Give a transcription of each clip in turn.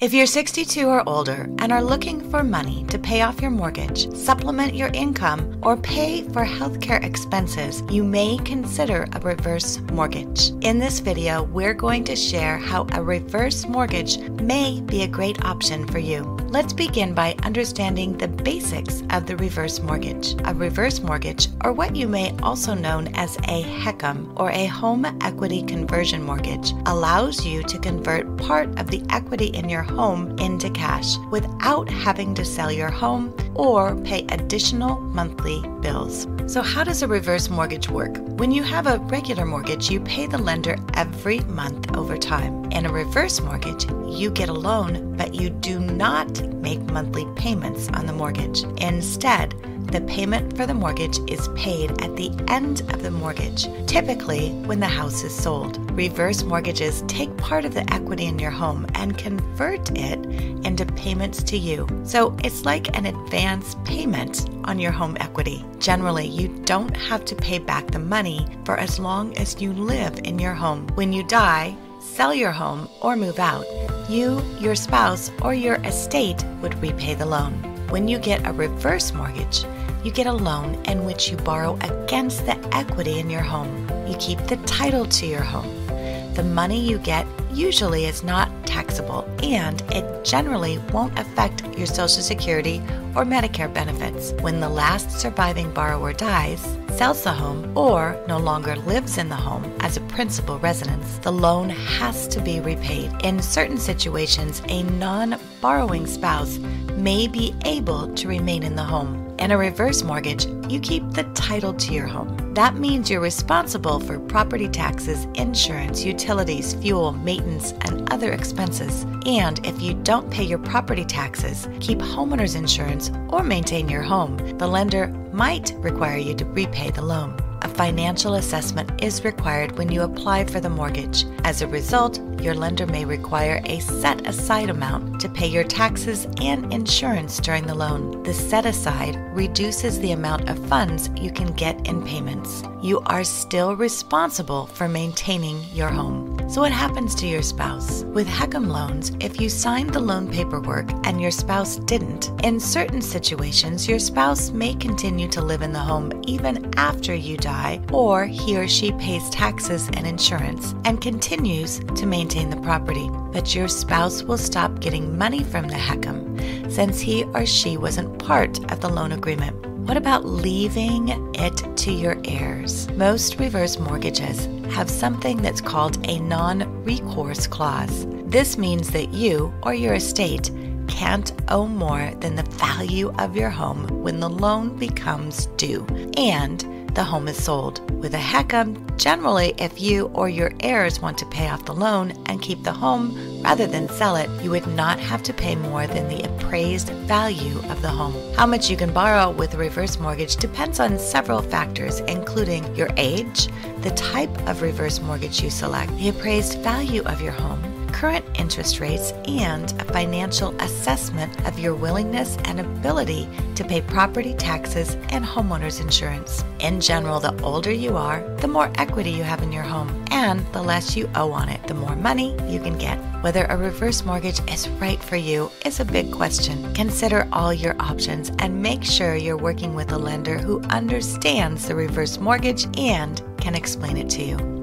If you're 62 or older and are looking for money to pay off your mortgage, supplement your income, or pay for healthcare expenses, you may consider a reverse mortgage. In this video, we're going to share how a reverse mortgage may be a great option for you. Let's begin by understanding the basics of the reverse mortgage. A reverse mortgage, or what you may also known as a HECM or a home equity conversion mortgage, allows you to convert part of the equity in your home into cash without having to sell your home or pay additional monthly bills. So, how does a reverse mortgage work? When you have a regular mortgage, you pay the lender every month over time. In a reverse mortgage, you get a loan, but you do not make monthly payments on the mortgage. Instead, the payment for the mortgage is paid at the end of the mortgage, typically when the house is sold. Reverse mortgages take part of the equity in your home and convert it into payments to you. So it's like an advance payment on your home equity. Generally, you don't have to pay back the money for as long as you live in your home. When you die, sell your home, or move out, you, your spouse, or your estate would repay the loan. When you get a reverse mortgage, you get a loan in which you borrow against the equity in your home. You keep the title to your home. The money you get usually is not taxable and it generally won't affect your Social Security or Medicare benefits. When the last surviving borrower dies, sells the home, or no longer lives in the home as a principal residence, the loan has to be repaid. In certain situations, a non borrowing spouse may be able to remain in the home. In a reverse mortgage, you keep the title to your home. That means you're responsible for property taxes, insurance, utilities, fuel, maintenance, and other expenses. And if you don't pay your property taxes, keep homeowner's insurance, or maintain your home, the lender might require you to repay the loan. A financial assessment is required when you apply for the mortgage. As a result, your lender may require a set aside amount to pay your taxes and insurance during the loan. The set aside reduces the amount of funds you can get in payments. You are still responsible for maintaining your home. So, what happens to your spouse? With HECM loans, if you signed the loan paperwork and your spouse didn't, in certain situations, your spouse may continue to live in the home even after you or he or she pays taxes and insurance and continues to maintain the property. But your spouse will stop getting money from the HECM since he or she wasn't part of the loan agreement. What about leaving it to your heirs? Most reverse mortgages have something that's called a non recourse clause. This means that you or your estate can't owe more than the value of your home when the loan becomes due and the home is sold. With a HECM, generally, if you or your heirs want to pay off the loan and keep the home rather than sell it, you would not have to pay more than the appraised value of the home. How much you can borrow with a reverse mortgage depends on several factors, including your age, the type of reverse mortgage you select, the appraised value of your home current interest rates, and a financial assessment of your willingness and ability to pay property taxes and homeowners insurance. In general, the older you are, the more equity you have in your home, and the less you owe on it, the more money you can get. Whether a reverse mortgage is right for you is a big question. Consider all your options and make sure you're working with a lender who understands the reverse mortgage and can explain it to you.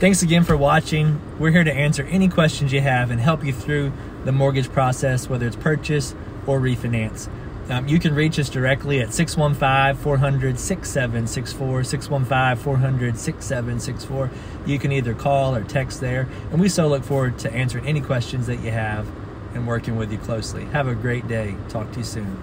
Thanks again for watching. We're here to answer any questions you have and help you through the mortgage process, whether it's purchase or refinance. Um, you can reach us directly at 615 400 6764. 615 400 6764. You can either call or text there. And we so look forward to answering any questions that you have and working with you closely. Have a great day. Talk to you soon.